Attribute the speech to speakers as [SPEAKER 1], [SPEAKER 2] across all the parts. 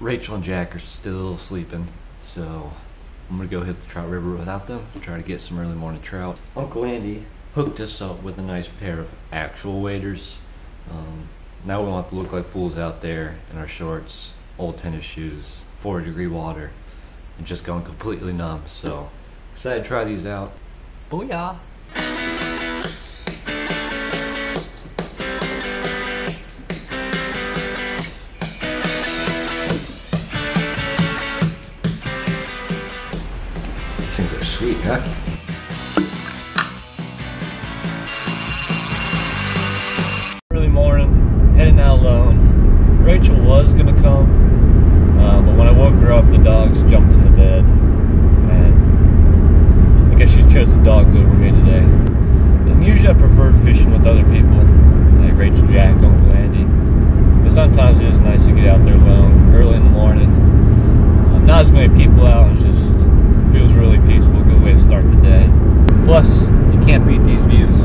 [SPEAKER 1] Rachel and Jack are still sleeping, so I'm gonna go hit the trout river without them. Try to get some early morning trout. Uncle Andy hooked us up with a nice pair of actual waders. Um, now we want to look like fools out there in our shorts, old tennis shoes, 40 degree water, and just going completely numb. So excited to try these out. Booyah! Sweet, huh? Early morning, heading out alone. Rachel was gonna come, uh, but when I woke her up, the dogs jumped in the bed, and I guess she chose the dogs over me today. And usually I preferred fishing with other people, like Rachel, Jack, Uncle Andy. But sometimes it is nice to get out there alone, early in the morning. Um, not as many people out, it's just feels really peaceful, good way to start the day. Plus, you can't beat these views.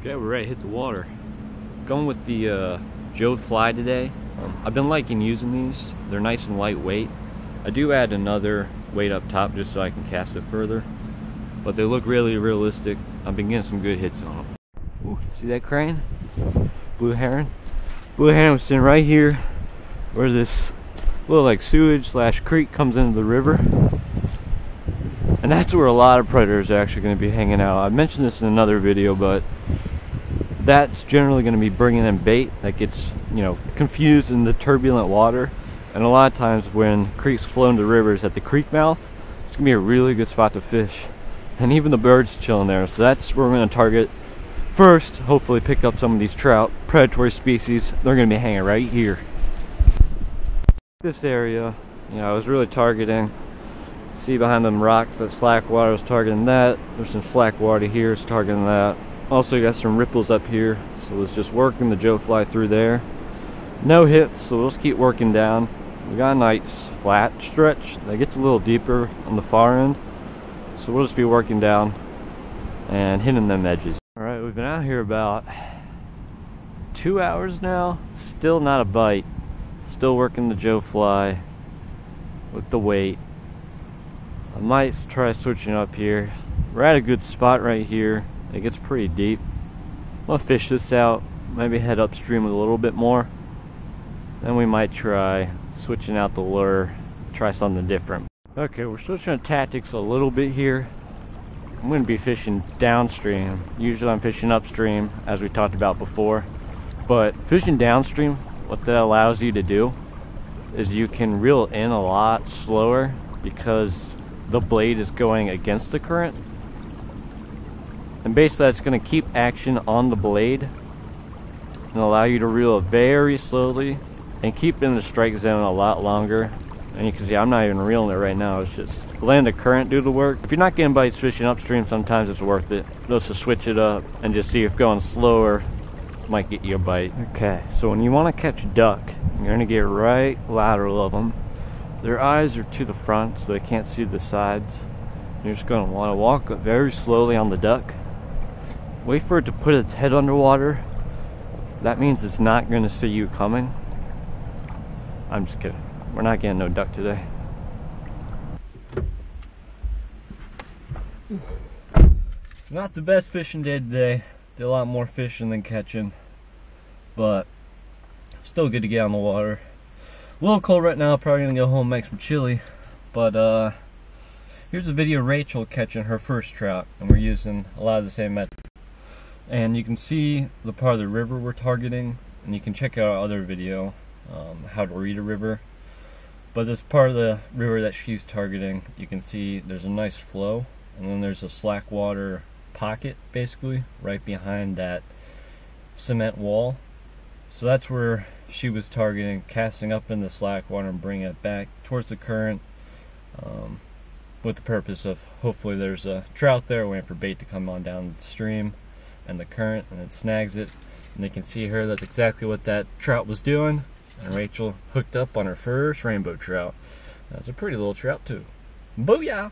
[SPEAKER 1] Okay, we're ready to hit the water. Going with the uh, Joe Fly today. Um, I've been liking using these. They're nice and lightweight. I do add another weight up top just so I can cast it further. But they look really realistic. I've been getting some good hits on them. Ooh, see that crane? Blue heron. Blue sitting right here where this little like sewage slash creek comes into the river. And that's where a lot of predators are actually going to be hanging out. I mentioned this in another video, but that's generally going to be bringing in bait that gets, you know, confused in the turbulent water. And a lot of times when creeks flow into rivers at the creek mouth, it's going to be a really good spot to fish. And even the birds chilling there. So that's where we're going to target first. Hopefully pick up some of these trout, predatory species. They're going to be hanging right here. This area, you know, I was really targeting. See behind them rocks, that's slack water. I was targeting that. There's some slack water here. It's targeting that. Also got some ripples up here, so let's just working the Joe fly through there. No hits, so we'll just keep working down. We got a nice flat stretch that gets a little deeper on the far end, so we'll just be working down and hitting them edges. We've been out here about two hours now. Still not a bite. Still working the Joe fly with the weight. I might try switching up here. We're at a good spot right here. It gets pretty deep. I'm gonna fish this out, maybe head upstream a little bit more. Then we might try switching out the lure, try something different. Okay, we're switching tactics a little bit here. I'm gonna be fishing downstream. Usually I'm fishing upstream, as we talked about before. But fishing downstream, what that allows you to do is you can reel in a lot slower because the blade is going against the current. And basically that's going to keep action on the blade and allow you to reel very slowly and keep in the strike zone a lot longer. And you can see I'm not even reeling it right now. It's just letting the current do the work. If you're not getting bites fishing upstream, sometimes it's worth it just to switch it up and just see if going slower might get you a bite. Okay, so when you want to catch a duck, you're going to get right lateral of them. Their eyes are to the front, so they can't see the sides. You're just going to want to walk very slowly on the duck. Wait for it to put its head underwater. That means it's not going to see you coming. I'm just kidding. We're not getting no duck today. Not the best fishing day today. Did a lot more fishing than catching. But still good to get on the water. A little cold right now, probably gonna go home and make some chili. But uh here's a video Rachel catching her first trout, and we're using a lot of the same methods. And you can see the part of the river we're targeting, and you can check out our other video, um, how to read a river. But this part of the river that she's targeting, you can see there's a nice flow, and then there's a slack water pocket, basically, right behind that cement wall. So that's where she was targeting, casting up in the slack water and bringing it back towards the current, um, with the purpose of hopefully there's a trout there waiting for bait to come on down the stream and the current, and it snags it. And you can see here that's exactly what that trout was doing. And Rachel hooked up on her first rainbow trout. That's a pretty little trout too. Booyah!